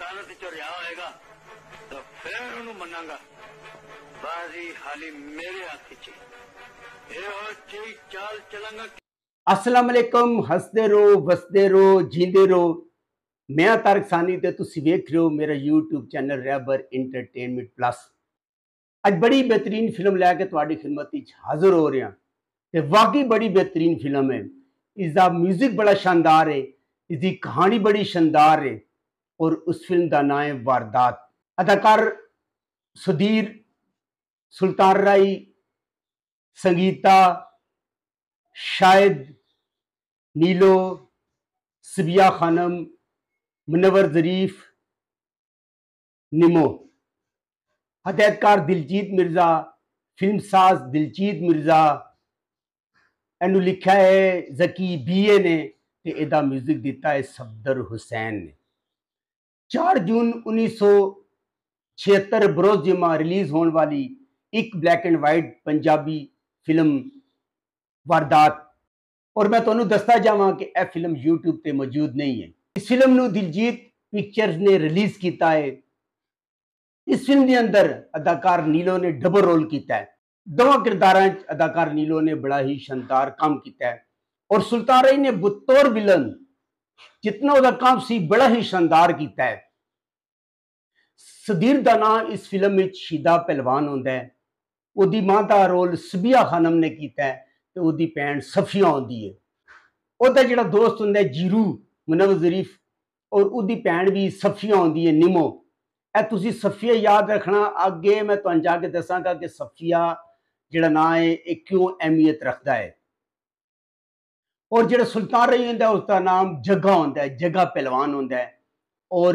عدالت چریا ہوئے گا تو پھر انہوں منہ گا بازی حالی میرے ہاتھ چی اے ہو چی چال چلنگا اسلام علیکم ہستے رو وستے رو جیندے رو میں تارک ثانی تے تو سویک رو میرا یوٹیوب چینل ریبر انٹرٹینمنٹ پلس اج بڑی بہترین فلم لیا کے تواڑی خدمت حاضر ہو رہے ہیں تے واقعی بڑی بہترین فلم ہے اس دا میوزک بڑا شاندار ہے اس دی کہانی بڑی شاندار ہے اور اس فلم کا نام ہے واردات اداکار سدھیر سلطان رائی سنگیتا شاید نیلو سبیا خانم منور ظریف نمو ہدایتکار دلجیت مرزا فلم ساز دلجیت مرزا اینو لکھا ہے زکی بی اے نے ادا میوزک دیتا ہے صفدر حسین نے چار جون انیس سو چھہتر بروز جمعہ ریلیز ہونے والی ایک black and white Punjabi film Wardaat اور میں تمہیں دستا جاواں کہ اے فلم یوٹیوب تے موجود نہیں ہے اس فلم نو دلجیت پکچرز نے ریلیز کیتا ہے اس فلم دے اندر اداکار نیلو نے ڈبل رول کیتا ہے دونوں کرداراں اداکار نیلو نے بڑا ہی شاندار کام کیتا ہے اور سلطان نے بطور بلند جتنا وہ کام سی بڑا ہی شاندار کیتا ہے سدھیر نام اس فلم میں شیدہ پہلوان ہوتا ہے وہ ماں کا رول سبیا خانم نے کیتا ہے تو وہ بھن سفیہ آدمی ہے وہ دوست ہوتا ہے جیرو منو ظریف اور وہی بھن بھی سفیہ آدھی ہے نیمو تھی سفیہ یاد رکھنا اگیں میں تعین جا کے دساگا کہ سفیہ جا نیوں اہمیت رکھتا ہے اور جا سلطان رہی ہوتا ہے اس کا نام جگا ہوتا ہے جگا پہلوان ہوتا ہے اور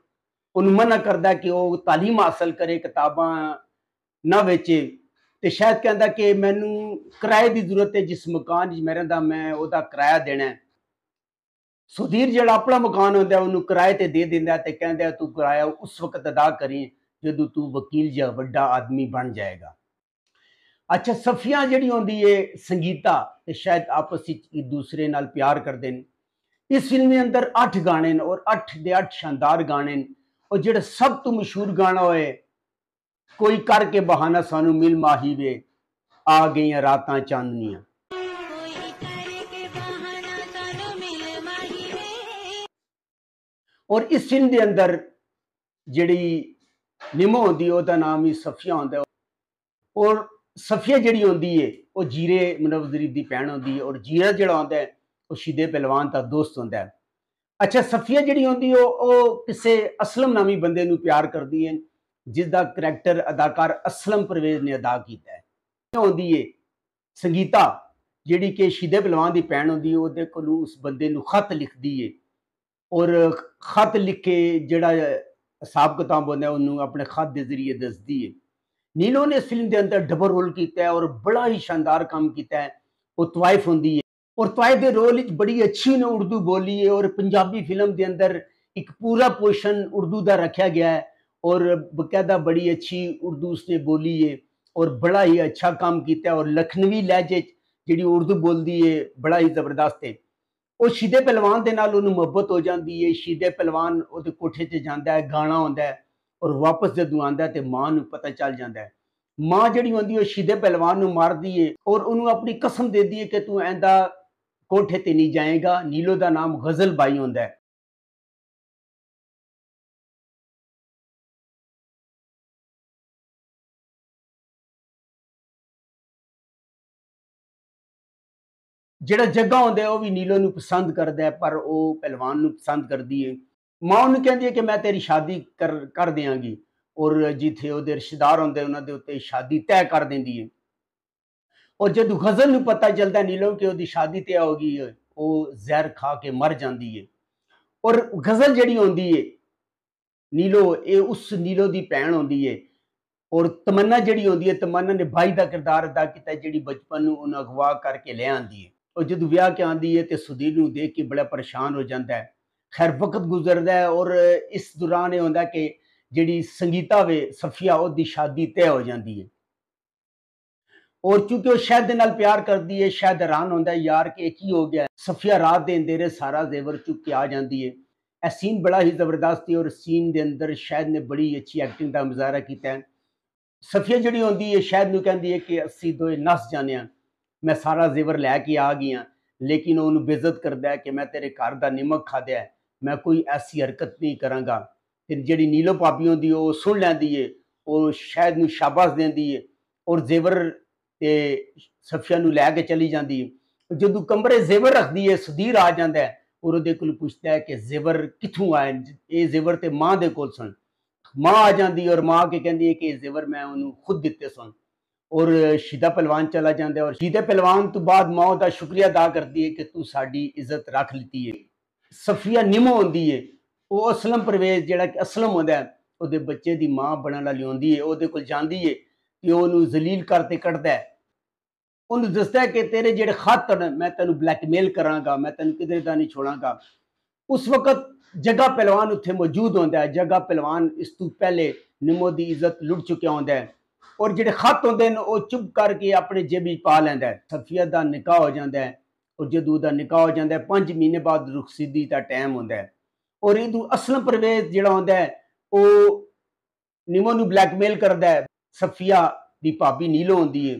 انہوں منع کردہ کہ وہ تعلیم حاصل کرے کتاباں نہ ویچے تو شاید کہہ د کہ نے کرایے دی ضرورت ہے جس مکان جی میں را میں وہ دا کرایہ دینا سدھیر جڑا اپنا مکان ہوتا ہے انہوں کرے تے دے دیا تو کہہ تو کرایہ اس وقت ادا کریں جدو وکیل جا وڈا آدمی بن جائے گا اچھا صفیہ جڑی سفیا سنگیتا آ شاید آپ اسی دوسرے نال پیار کر دیں اس فلم اٹھ گانے اور اٹھ دے اٹھ شاندار گانے ਉਹ ਜਿਹੜਾ ਸਭ ਤੋਂ ਮਸ਼ਹੂਰ ਗਾਣਾ ਹੋਏ ਕੋਈ ਕਰਕੇ ਬਹਾਨਾ ਸਾਨੂੰ ਮਿਲ ਮਾਹੀ ਵੇ ਆ ਗਈਆਂ ਰਾਤਾਂ ਚਾਂਦਨੀਆਂ ਔਰ ਇਸ ਸਿੰਧ ਦੇ ਅੰਦਰ ਜਿਹੜੀ ਨਿਮੋ ਹੁੰਦੀ ਉਹਦਾ ਨਾਮ ਹੀ ਸਫੀਆ ਹੁੰਦਾ ਔਰ ਸਫੀਆ ਜਿਹੜੀ ਹੁੰਦੀ ਏ ਉਹ ਜੀਰੇ ਮਨਵਜ਼ਰੀ ਦੀ ਪਹਿਣ ਹੁੰਦੀ ਏ ਔਰ ਜੀਰਾ ਜਿਹੜਾ ਹੁੰਦਾ ਉਹ ਸ਼ੀਦੇ ਪਹਿਲਵਾਨ ਦਾ ਦੋਸਤ ਹੁੰਦਾ ਹੈ اچھا صفیہ جڑی ہوں دی وہ کسے اسلم نامی بندے نو پیار کر دی ہیں جس دا کریکٹر اداکار اسلم پرویز نے ادا ہے کیا جڑی کے شیدے بلوان دی پین ہوں دی وہ اس بندے نو خط لکھ دی ہے اور خط لکھ کے جڑا حساب کتاب ہوتا ہے انہوں اپنے خط دے ذریعے دی ہے نیلو نے اس فلم دے اندر ڈبر رول ہے اور بڑا ہی شاندار کام کیا ہے وہ توائف ہوں دی اور رول دول بڑی اچھی نے اردو بولی ہے اور پنجابی فلم دے اندر ایک پورا پوشن اردو دا رکھا گیا ہے اور بقیدہ بڑی اچھی اردو اس نے بولی ہے اور بڑا ہی اچھا کام کیتا ہے اور لکھنوی لہجے جڑی اردو دی ہے بڑا ہی زبردست ہے اور شیدے پہلوان دے نال انہوں محبت ہو جاندی ہے شیدے پہلوان وہ کوٹھے جاندا ہے گانا ہے اور واپس جدو آندا ہے تے ماں پتہ چل جاندا ہے ماں جڑی ہوندی ہے شیدے پہلوان نو مار دی ہے اور انہوں اپنی قسم دے دی ہے کہ تو ایندہ کوٹھے نہیں جائے گا نیلو کا نام غزل بائی ہو جا جگہ ہویلو نسند کرتا ہے پر وہ پہلوان پسند کرتی ہے ماں انہوں نے کہہ دی کہ میں تیری شادی کر کر دیا گی اور جیسے وہ رشتے دار ہوں انہوں کے شادی طے کر دینی ہے اور جدو غزل نو پتا چلتا ہے نیلو کہ وہ شادی تے ہو گئی ہے زہر کھا کے مر جاتی ہے اور غزل جڑی ہے نیلو اے اس نیلو دی ہے اور تمنا جڑی ہے تمنا نے بھائی دا کردار ادا ہے جڑی بچپن نو اگوا کر کے لے آتی ہے اور جدو ویا کے آدھی ہے تے سدھیر نو دیکھ کے بڑا پریشان ہو جاتا ہے خیر وقت گزرتا ہے اور اس دوران یہ آتا کہ جڑی سنگیتا وے صفیہ او دی شادی تے ہو جاتی ہے اور چونکہ وہ شہد کے نال پیار کرتی ہے شہد حیران ہوندا ہے یار کہ ہو گیا صفیہ رات دے اندھیرے سارا زیور چک کے آ جاندی ہے اے سین بڑا ہی زبردست ہے اور سین دے اندر شہد نے بڑی اچھی ایکٹنگ دا مظاہرہ صفیہ جڑی ہے شہد نو کہندی ہے کہ اسی دو نس جانے ہیں میں سارا زیور لے کے آ گیا ہاں، لیکن وہ بےزت کردا ہے کہ میں تیرے گھر دا نمک کھا دیا میں کوئی ایسی حرکت نہیں پھر جڑی نیلو ہوندی ہے وہ سن لیندی ہے شہد شاید شاباش دیندی ہے اور زیور سفیہ لے کے چلی جدوں کمرے زیور رکھتی ہے سدھیر آ جایا ہے اور وہ پوچھتا ہے کہ زیور کتوں آئے یہ زیور تو ماں دل سن ماں آ جاتی ہے اور ماں کہ زیور میں انہوں خود دیتے سن اور شیدہ پہلوان چلا جا شیدے پہلوان تو بعد ماں کا شکریہ ادا کرتی ہے کہ تاریخی عزت رکھ لیتی ہے سفیہ نیمو آدمی ہے وہ اسلم پرویش جاسلم آتا ہے وہ بچے کی ماں بنانا لیا کو کہلیل کرتے کٹد ہے انہوں دستا ہے کہ تیرے جہ خط میں تیوں بلیک میل کرا گا میں تیزاں گا اس وقت جگہ پہلوان اتھے موجود ہے جگہ پہلوان اس تو پہلے نمو دی عزت لٹ چکیا ہے اور جی خط وہ چپ کر کے اپنے جیب پا لینا ہے صفیہ دا نکاح ہو جاتا ہے اور جدو دا نکاح ہو جاتا ہے پانچ مہینے بعد رخسی کا ٹائم ہے اور اصل پرویش جہاں ہے وہ نمو نو بلیک میل بلیکمیل ہے صفیہ دی پابی نیلو ہوندی ہے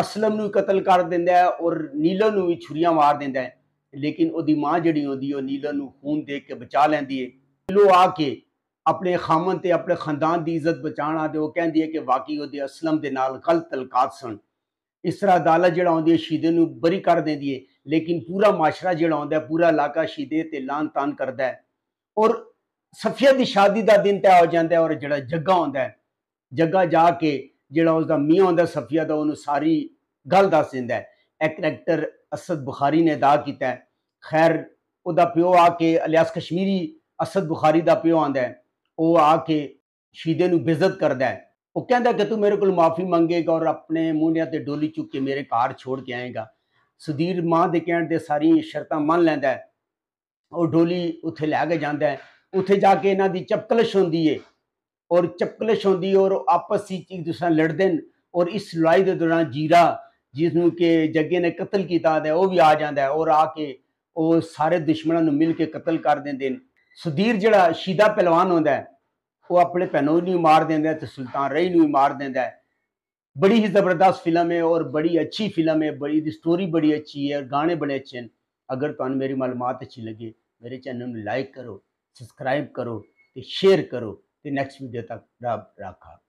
اسلم قتل کر در نیلو نیو چار دینا ہے لیکن وہاں جہی نو خون دیکھ کے بچا لینی ہے اپنے خاندان کہ واقعی اسلم تلقات سن اس طرح دالت جہاں شیدے نو بری کر دینی ہے لیکن پورا معاشرہ جہاں آ پورا علاقہ شیدے تے لان تان کرتا ہے اور صفیہ دی شادی دا دن طے ہو جا جا جگا آ جگہ جا کے جڑا اس دا میاں ہوندا صفیہ دا اونوں ساری گل دس دیندا ہے ایک کریکٹر اسد بخاری نے ادا کیتا ہے خیر او دا پیو آ کے الیاس کشمیری اسد بخاری دا پیو آندا ہے او آ کے شیدے نو بزت کردا ہے او کہندا کہ تو میرے کول معافی منگے گا اور اپنے مونڈیا تے ڈولی چک کے میرے کار چھوڑ کے آئے گا سدیر ماں دے کہن دے ساری شرطاں مان لیندا ہے او ڈولی اوتھے لے کے جاندا ہے اوتھے جا کے انہاں دی چپکلش ہوندی ہے اور چپکلش ہوندی اور آپس دوسرا لڑتے ہیں اور اس لڑائی دے دوران جیرا جس کہ جگہ نے قتل کیتا ہے وہ بھی آ جاندا ہے اور آ کے وہ سارے نو مل کے قتل کر دیں جڑا شیدہ پہلوان ہوندا ہے وہ اپنے پہنو نو مار ہے تو سلطان رئی نو مار ہے بڑی ہی زبردست فلم ہے اور بڑی اچھی فلم ہے بڑی دی سٹوری بڑی اچھی ہے اور گانے بڑے اچھے ہیں اگر تم میری معلومات اچھی لگے میرے چینل میں لائک کرو سبسکرائب کرو شیئر کرو کہ نیکسٹ ویڈیو تک رب رکھا